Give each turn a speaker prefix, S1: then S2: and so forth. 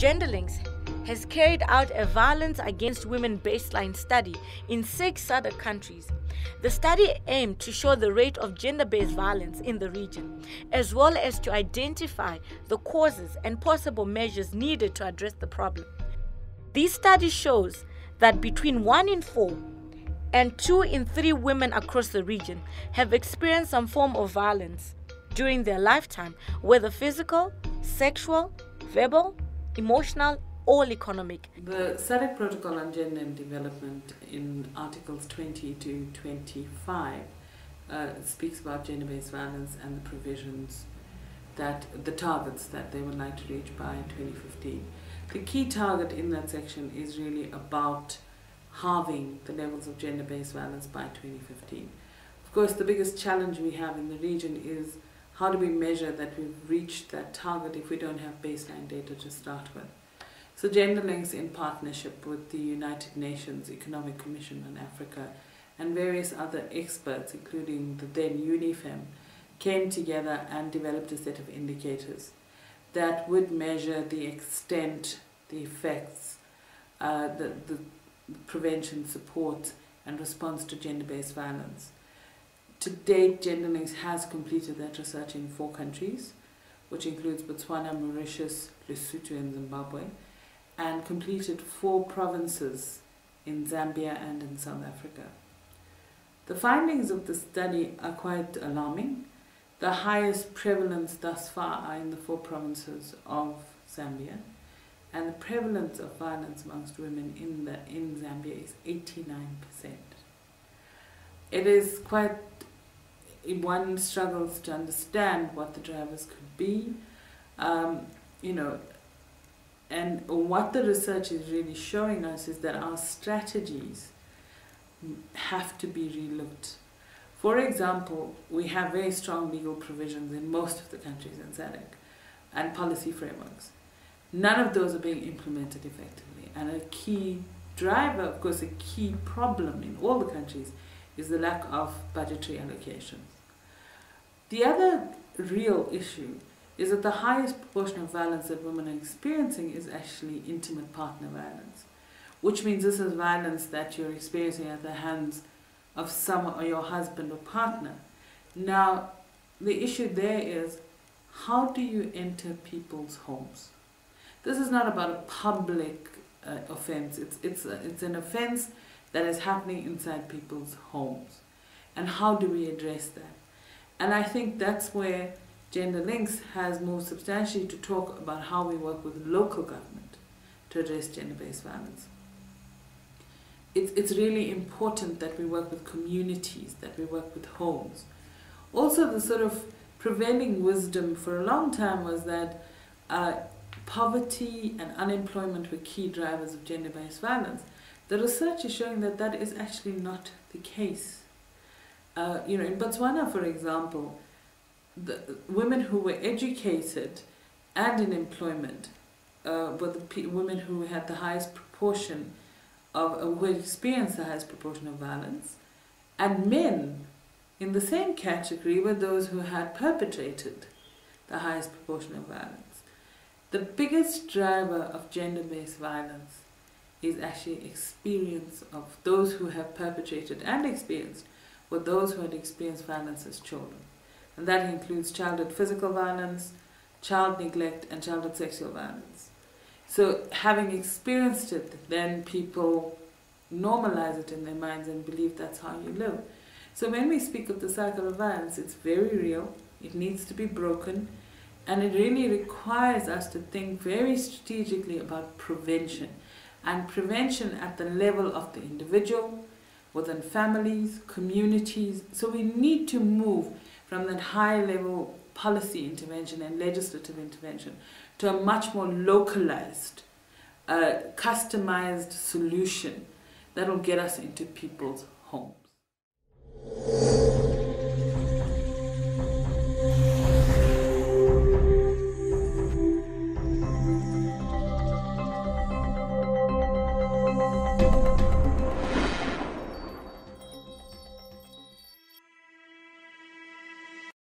S1: Genderlinks has carried out a violence against women baseline study in six other countries. The study aimed to show the rate of gender based violence in the region, as well as to identify the causes and possible measures needed to address the problem. This study shows that between 1 in 4 and 2 in 3 women across the region have experienced some form of violence during their lifetime, whether physical, sexual, verbal, emotional, or economic.
S2: The SADC Protocol on Gender and Development in Articles 20 to 25 uh, speaks about gender-based violence and the provisions that the targets that they would like to reach by 2015. The key target in that section is really about halving the levels of gender-based violence by 2015. Of course, the biggest challenge we have in the region is how do we measure that we've reached that target if we don't have baseline data to start with? So GenderLinks in partnership with the United Nations Economic Commission on Africa and various other experts, including the then UNIFEM, came together and developed a set of indicators that would measure the extent, the effects, uh, the, the prevention, support, and response to gender-based violence. To date, GenderLinks has completed that research in four countries, which includes Botswana, Mauritius, Lesotho, and Zimbabwe and completed four provinces in Zambia and in South Africa. The findings of the study are quite alarming. The highest prevalence thus far are in the four provinces of Zambia, and the prevalence of violence amongst women in, the, in Zambia is 89%. It is quite, one struggles to understand what the drivers could be. Um, you know, and what the research is really showing us is that our strategies have to be relooked. For example, we have very strong legal provisions in most of the countries in SADC and policy frameworks. None of those are being implemented effectively. And a key driver, of course, a key problem in all the countries is the lack of budgetary allocations. The other real issue is that the highest proportion of violence that women are experiencing is actually intimate partner violence, which means this is violence that you're experiencing at the hands of someone or your husband or partner. Now, the issue there is how do you enter people's homes? This is not about a public uh, offense. It's it's a, it's an offense that is happening inside people's homes, and how do we address that? And I think that's where Gender Links has moved substantially to talk about how we work with local government to address gender-based violence. It's, it's really important that we work with communities, that we work with homes. Also, the sort of prevailing wisdom for a long time was that uh, poverty and unemployment were key drivers of gender-based violence. The research is showing that that is actually not the case. Uh, you know, in Botswana, for example, the women who were educated and in employment uh, were the women who had the highest proportion of uh, who experienced the highest proportion of violence, and men in the same category were those who had perpetrated the highest proportion of violence. The biggest driver of gender-based violence is actually experience of those who have perpetrated and experienced were those who had experienced violence as children and that includes childhood physical violence, child neglect, and childhood sexual violence. So, having experienced it, then people normalize it in their minds and believe that's how you live. So, when we speak of the cycle of violence, it's very real, it needs to be broken, and it really requires us to think very strategically about prevention. And prevention at the level of the individual, within families, communities. So, we need to move from that high level policy intervention and legislative intervention to a much more localized, uh, customized solution that will get us into people's homes.